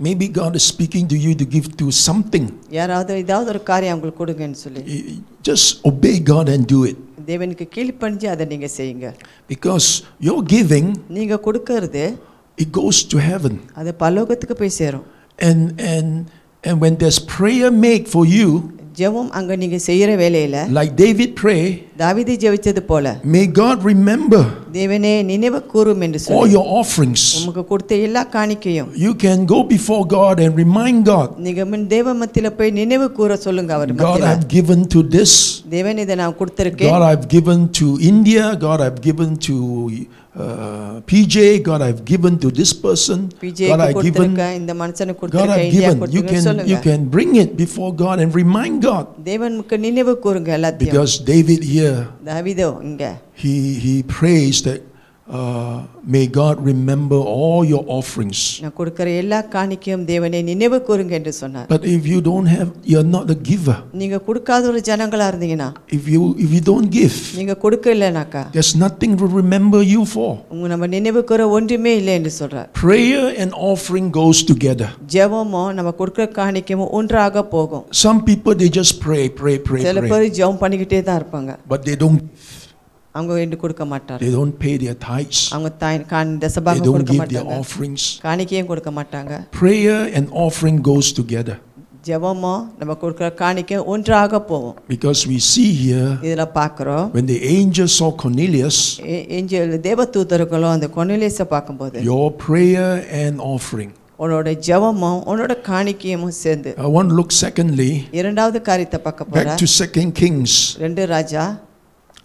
Maybe God is speaking to you to give to something. யாராவது ஏதாவது ஒரு காரியம் அவங்களுக்கு கொடுங்கன்னு சொல்லி Y- Just obey God and do it. தேவனுக்கு கீழ்ப்பணிஞ்சு அதை நீங்க செய்யுங்க Because your giving, நீங்க கொடுக்கறது it goes to heaven. அது பரலோகத்துக்கு போய் சேரும் And and and when there's prayer made for you, ஜெபம் அங்க நீங்க செய்யற வேலையில like David pray, தாவீது ஜெபிச்சது போல may God remember தேவனே நினைவு கூறும் என்று all சொல்லி your offerings. உமக்கு கொடுத்த எல்லா காணிக்கையும் You can go before God and remind God, நீங்க முன் தேவ மத்தியில போய் நினைவு கூற சொல்லுங்க அவர் God, மத்தியில I've given to this. தேவன் இதை நான் கொடுத்திருக்கேன் God, I've given to India. God, I've given to uh, PJ, God, I've given to this person. PJ God, I've given. God, I've given. You can, you can bring it before God and remind God. Because David here, he, he prays that uh, may God remember all your offerings. நான் கொடுக்கிற எல்லா காணிக்கையும் தேவனே நினைவு கூறுங்க என்று சொன்னார் But if you don't have, you're not a giver. நீங்க கொடுக்காத ஒரு ஜனங்களா இருந்தீங்கன்னா If you if you don't give, நீங்க கொடுக்கலனாக்கா there's nothing to remember you for. உங்க நம்ம நினைவு கூற ஒன்றுமே இல்லை என்று சொல்றார் Prayer and offering goes together. ஜெபமும் நம்ம கொடுக்கிற காணிக்கையும் ஒன்றாக போகும் Some people they just pray, pray, pray, சில pray, பேர் ஜெபம் பண்ணிக்கிட்டே தான் இருப்பாங்க but they don't அவங்க என்று கொடுக்க மாட்டார் they don't pay their tithes. அவங்க தாய் காண் They தசபாகம் don't கொடுக்க give their மாட்டாங்க offerings. காணிக்கையும் கொடுக்க மாட்டாங்க Prayer and offering goes together ஜெபமோ நம்ம கொடுக்குற காணிக்கை ஒன்றாக போவோம் because we see here இதில் பார்க்குறோம் when the angel saw Cornelius, angel தேவதூதர்களும் அந்த கொனிலேசை பார்க்கும்போது your prayer and offering. உன்னோட ஜெபமும் உன்னோட காணிக்கையும் சேர்ந்து I want to look secondly இரண்டாவது காரியத்தை பார்க்க போற back to Second Kings ரெண்டு ராஜா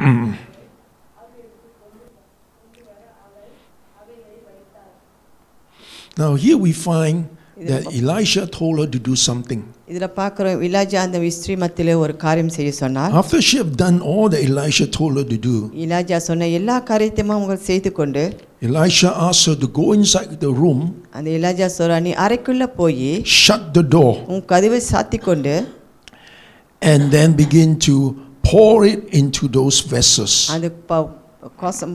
<clears throat> Now, here we find that Elisha told her to do something. இதில் பார்க்குறோம் இலாஜா அந்த ஸ்திரீ மத்தியிலே ஒரு காரியம் செய்ய சொன்னார் After she had done all that Elisha told her to do, இலாஜா சொன்ன எல்லா காரியத்தையும் அவங்க செய்து கொண்டு Elisha asked her to go inside the room, அந்த இலாஜா சொல்றா நீ அறைக்குள்ள போய் shut the door, உன் கதவை சாத்தி கொண்டு and then begin to pour it into those vessels. அது ப- கோசம்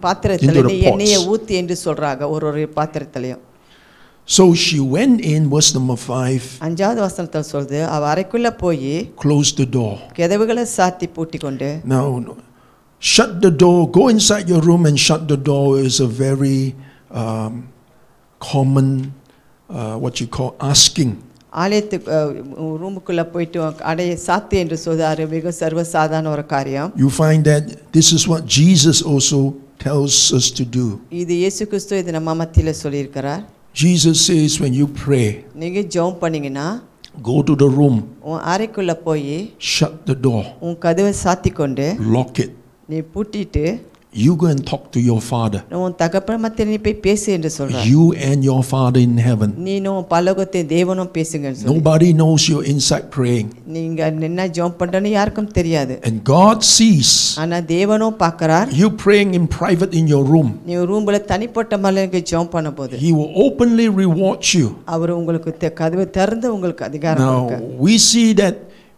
பாத்திரத்தில் Into the நீ pots. எண்ணெயை ஊத்தி என்று சொல்றாங்க ஒரு ஒரு பாத்திரத்திலையும் So she went in, verse number 5, அஞ்சாவது வசனத்தில் சொல்லுது அவ அறைக்குள்ள போய் closed the door. கதவுகளை சாத்தி பூட்டி கொண்டு Now, shut the door, go inside your room and shut the door is a very um, common, uh, what you call, asking. ஆலயத்துக்கு ரூமுக்குள்ளே போயிட்டு அடைய சாத்து என்று சொல்றாரு மிக சர்வசாதாரண ஒரு காரியம் You find that this is what Jesus also tells us to do. இது இயேசு கிறிஸ்து இது நம்ம மத்தியில் சொல்லியிருக்கிறார் Jesus says, when you pray, நீங்கள் ஜெபம் பண்ணீங்கன்னா go to the room, உன் அறைக்குள்ளே போய் shut the door, உன் கதவை சாத்தி கொண்டு lock it. நீ பூட்டிட்டு You go and talk to your Father. உன் தகப்பன் மத்தியில் நீ போய் பேசு என்று சொல்கிறார் You and your Father in heaven. நீனும் பல்லோகத்தை தேவனும் பேசுங்கன்னு சொல்லி Nobody knows you're inside praying. நீங்கள் என்ன ஜெபம் பண்ணுறன்னு யாருக்கும் தெரியாது And God sees ஆனால் தேவனும் பார்க்கறார் you praying in private in your room. நீ ரூமில் தனிப்பட்ட மலைக்கு ஜெபம் பண்ண போது He will openly reward you. அவர் உங்களுக்கு தெ- கதவை திறந்து உங்களுக்கு அதிகாரம் Now, கொடுக்க we see that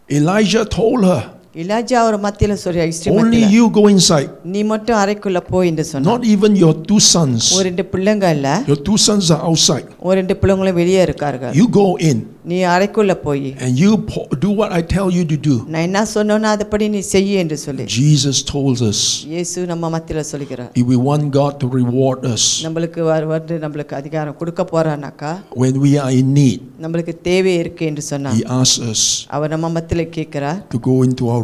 Elijah told her, இலாஜா அவர் மத்தியில் சொல்லி ஹிஸ்டரி only மத்தியில் you go inside, நீ மட்டும் அறைக்குள்ள போய் என்று சொன்னார் not even your two sons. ஒரு ரெண்டு பிள்ளைங்க இல்ல Your two sons are outside. ஒரு ரெண்டு பிள்ளைங்களும் வெளியே இருக்கார்கள் You go in நீ அறைக்குள்ள போய் and you po- do what I tell you to do. நான் என்ன சொன்னோன்னா அதுபடி நீ செய்ய என்று சொல்லி Jesus told us இயேசு நம்ம மத்தியில் சொல்கிறார் if we want God to reward us நம்மளுக்கு வரு- வந்து நம்மளுக்கு அதிகாரம் கொடுக்க போறானாக்கா when we are in need, நம்மளுக்கு தேவை இருக்கு என்று சொன்னார் He asks us அவர் நம்ம மத்தியில் கேட்கிறார் to go into our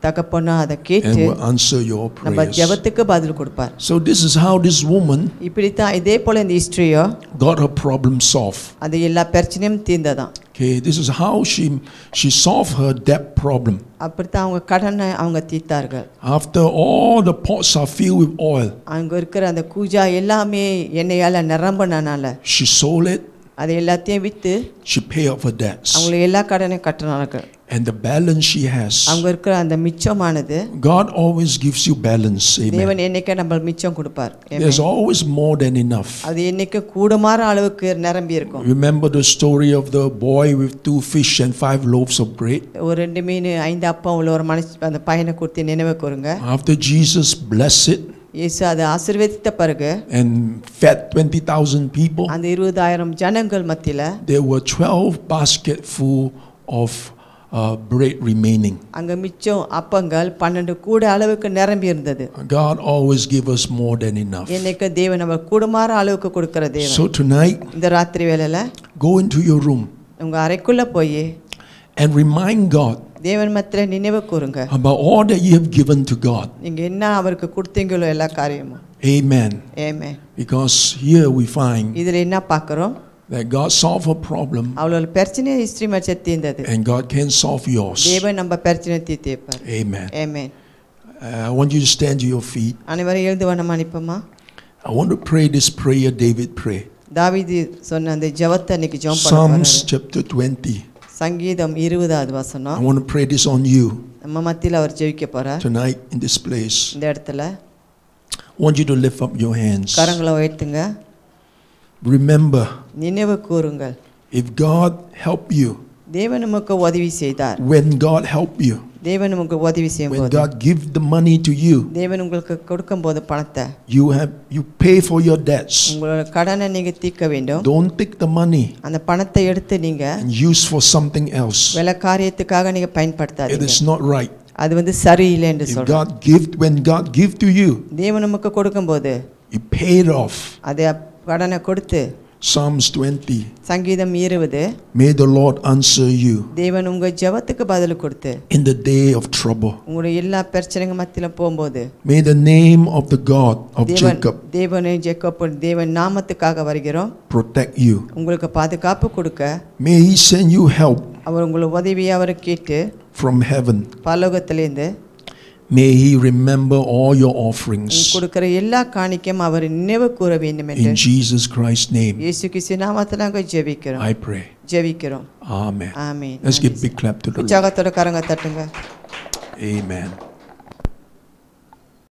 தே- தகப்பனும் அதை and கேட்டு will answer your நம்ம prayers. ஜெபத்துக்கு பதில் கொடுப்பார் So, this is how this woman இப்படித்தான் இதே போல இந்த ஹிஸ்டரியோ got her problem solved. அது எல்லா பிரச்சனையும் தீர்ந்ததான் Okay, this is how she she solved her debt problem. அப்படித்தான் அவங்க கடனை அவங்க தீர்த்தார்கள் After all the pots are filled with oil, அங்கே இருக்கிற அந்த கூஜா எல்லாமே எண்ணெயால் நிரம்பினால she sold it, அது எல்லாத்தையும் விற்று she paid off her debts. அவங்களுக்கு எல்லா கடனையும் கட்டினார்கள் And the balance she has, அவங்க இருக்கிற அந்த மிச்சமானது God always gives you balance. Amen. தேவன் என்னைக்கே நம்ம மிச்சம் கொடுப்பார் Amen. There's always more than enough. அது என்னைக்கு கூடுமாற அளவுக்கு நிரம்பி இருக்கும் Remember the story of the boy with two fish and five loaves of bread? ஒரு ரெண்டு மீன் ஐந்து அப்பம் உள்ள ஒரு மனுஷ அந்த பையனை கொடுத்து நினைவு கூறுங்க After Jesus blessed it இயேசு அதை ஆசீர்வதித்த பிறகு and fed 20,000 people, அந்த இருபதாயிரம் ஜனங்கள் மத்தியில் there were 12 baskets full of uh, bread remaining. அங்கே மிச்சம் அப்பங்கள் பன்னெண்டு கூட அளவுக்கு நிரம்பி இருந்தது God always give us more than enough. என்னைக்கு தேவன் நம்ம கூடுமாற அளவுக்கு கொடுக்கிற தேவன் So tonight, இந்த ராத்திரி வேளையில் go into your room உங்கள் அறைக்குள்ளே போய் and remind God தேவன் மத்தியில் நினைவு கூறுங்க about all that you have given to God. நீங்கள் என்ன அவருக்கு கொடுத்தீங்களோ எல்லா காரியமும் Amen. ஏமே Because here we find இதில் என்ன பார்க்குறோம் that God solved a problem அவ்வளோ பிரச்சனை ஹிஸ்ட்ரி மச்ச தீர்ந்தது and God can solve yours. தேவன் நம்ம பிரச்சனை தீர்த்தேப்பார் Amen. ஏமே Uh, I want you to stand to your feet. அனைவரும் எழுந்து வண்ணம் Anupama I want to pray this prayer David prayed. தாவீது சொன்ன அந்த ஜெபத்தை இன்னைக்கு ஜெபம் பண்ண Psalms போறாரு. chapter 20. சங்கீதம் இருபதாவது I வசனம் want to pray this on you நம்ம மத்தியில் அவர் ஜெபிக்க போறார் tonight in this place. இந்த இடத்துல I want you to lift up your hands. கரங்களை உயர்த்துங்க Remember, நினைவு கூறுங்கள் if God help you, தேவன் நமக்கு உதவி செய்தார் when God help you, தேவன் நமக்கு உதவி செய்யும் when போது God give the money to you, தேவன் உங்களுக்கு கொடுக்கும் போது பணத்தை you have you pay for your debts. உங்களோட கடனை நீங்க தீர்க்க வேண்டும் Don't take the money அந்த பணத்தை எடுத்து நீங்க and use for something else. வெல காரியத்துக்காக நீங்க It பயன்படுத்தாதீங்க is not right. அது வந்து சரியில்லை என்று If சொல்றோம் God give when God give to you, தேவன் நமக்கு கொடுக்கும்போது you pay it off. அதை கடனை கொடுத்து Psalms 20. சங்கீதம் இருபது May the Lord answer you தேவன் உங்க ஜெபத்துக்கு பதில் கொடுத்து in the day of trouble. உங்களுடைய எல்லா பிரச்சனைங்க மத்தியில போகும்போது May the name of the God of தேவன் Jacob தேவனை ஜெக்கப் தேவன் நாமத்துக்காக வருகிறோம் protect you. உங்களுக்கு பாதுகாப்பு கொடுக்க May He send you help அவர் உங்களை உதவியை அவரை கேட்டு from heaven. பரலோகத்திலேருந்து May He remember all your உங்களுக்கு offerings. கொடுக்கிற எல்லா காணிக்கையும் அவர் நினைவு கூற வேண்டும் என்று In Jesus Christ's name, இயேசு கிறிஸ்து நாமத்தில் நாங்கள் ஜெபிக்கிறோம் I pray. ஜெபிக்கிறோம் Amen. Amen Let's give big clap to the Lord. உற்சாகத்தோட கரங்க தட்டுங்க Amen.